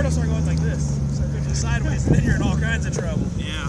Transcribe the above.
portals are going like this, so it goes sideways, and then you're in all kinds of trouble. Yeah.